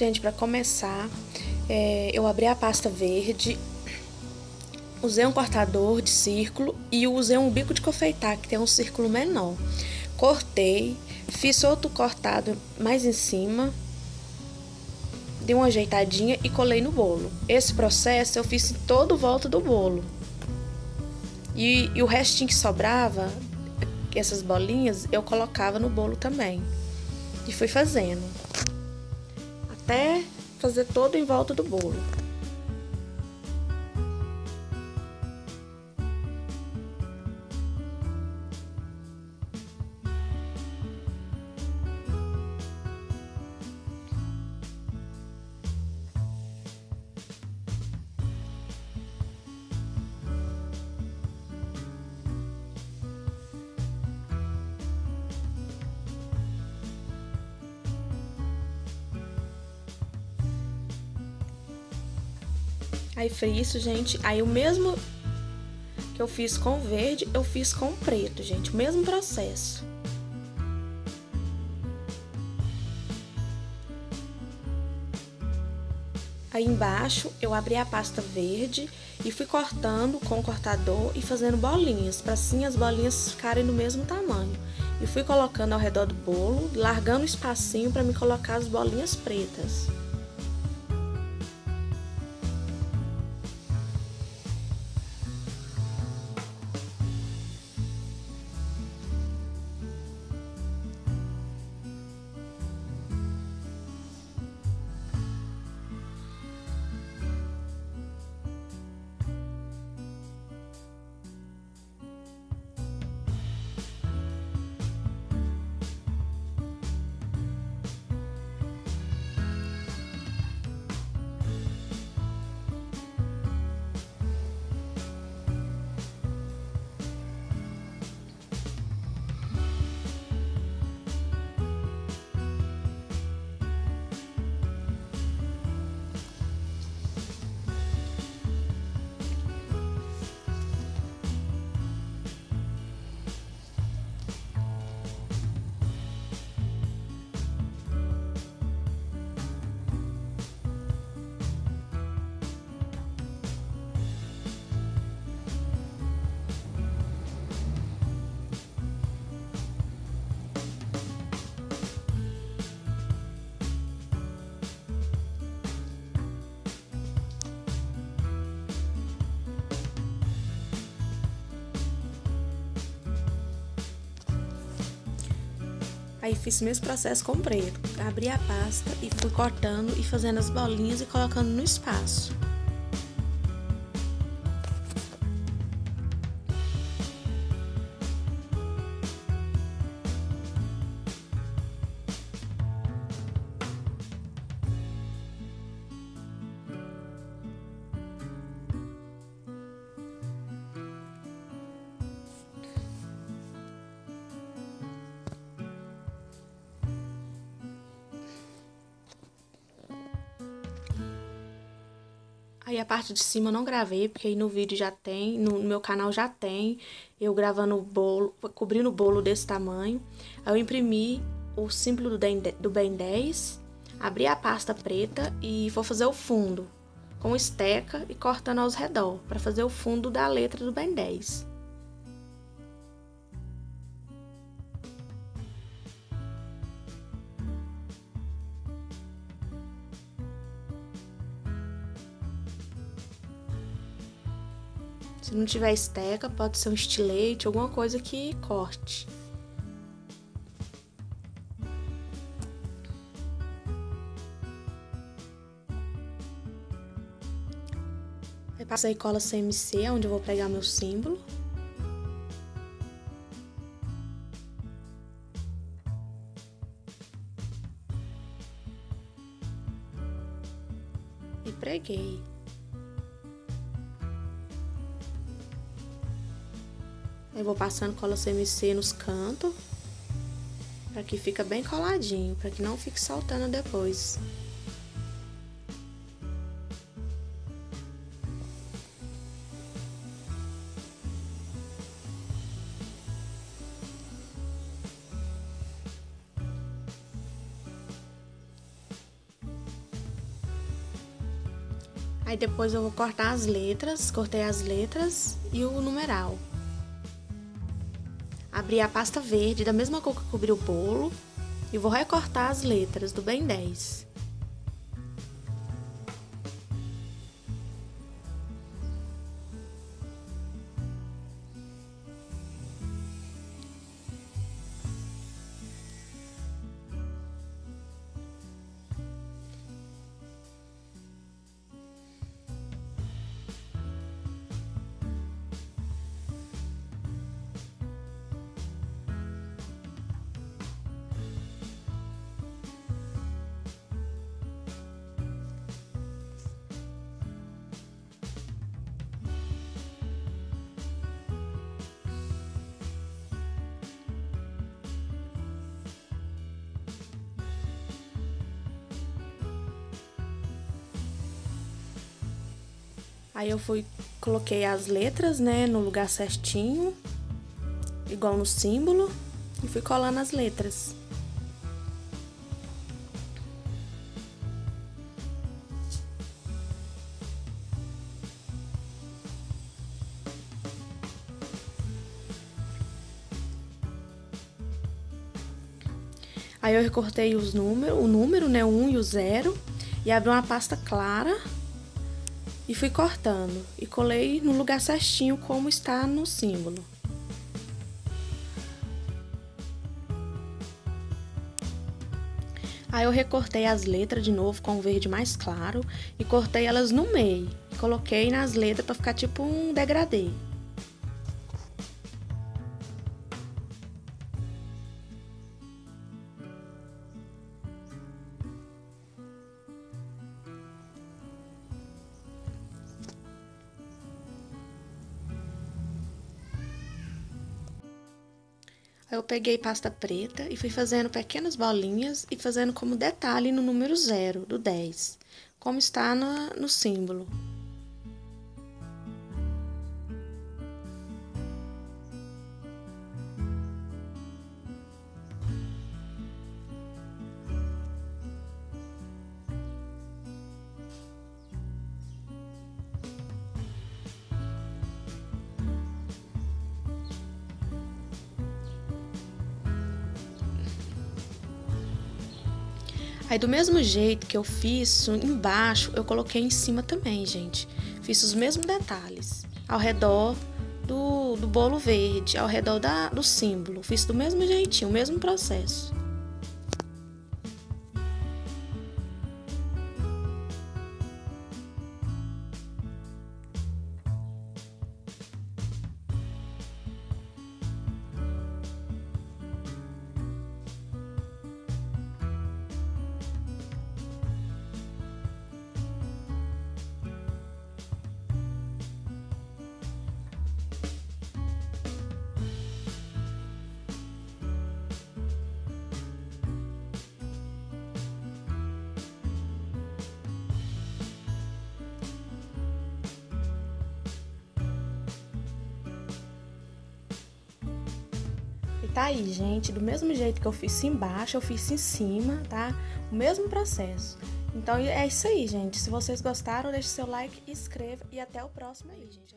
Gente, para começar, é, eu abri a pasta verde, usei um cortador de círculo e usei um bico de confeitar, que tem um círculo menor. Cortei, fiz outro cortado mais em cima, dei uma ajeitadinha e colei no bolo. Esse processo eu fiz em todo volta do bolo. E, e o restinho que sobrava, essas bolinhas, eu colocava no bolo também. E fui fazendo. Até fazer todo em volta do bolo. Aí foi isso, gente. Aí o mesmo que eu fiz com verde, eu fiz com preto, gente. O mesmo processo. Aí embaixo eu abri a pasta verde e fui cortando com o cortador e fazendo bolinhas, para assim as bolinhas ficarem do mesmo tamanho. E fui colocando ao redor do bolo, largando o espacinho para me colocar as bolinhas pretas. Aí fiz o mesmo processo com preto. Abri a pasta e fui cortando e fazendo as bolinhas e colocando no espaço. Aí a parte de cima eu não gravei, porque aí no vídeo já tem, no meu canal já tem, eu gravando o bolo, cobrindo o bolo desse tamanho. Aí eu imprimi o símbolo do Ben 10, abri a pasta preta e vou fazer o fundo com esteca e cortando aos redor, para fazer o fundo da letra do Ben 10. Se não tiver esteca, pode ser um estilete, alguma coisa que corte. Aí passei cola CMC, onde eu vou pregar meu símbolo. E preguei. Eu vou passando cola CMC nos cantos, para que fica bem coladinho, para que não fique saltando depois. Aí depois eu vou cortar as letras, cortei as letras e o numeral. Abri a pasta verde da mesma cor que cobriu o bolo e vou recortar as letras do bem 10. Aí eu fui, coloquei as letras, né, no lugar certinho, igual no símbolo, e fui colando as letras. Aí eu recortei os números, o número, né, o 1 e o 0, e abri uma pasta clara e fui cortando e colei no lugar certinho como está no símbolo. Aí eu recortei as letras de novo com o verde mais claro e cortei elas no meio. Coloquei nas letras para ficar tipo um degradê. Eu peguei pasta preta e fui fazendo pequenas bolinhas e fazendo como detalhe no número zero do 10, como está no, no símbolo. Aí do mesmo jeito que eu fiz embaixo, eu coloquei em cima também, gente. Fiz os mesmos detalhes ao redor do, do bolo verde, ao redor da, do símbolo. Fiz do mesmo jeitinho, o mesmo processo. Tá aí, gente, do mesmo jeito que eu fiz embaixo, eu fiz em cima, tá? O mesmo processo. Então é isso aí, gente. Se vocês gostaram, deixe seu like, inscreva e até o próximo aí, gente.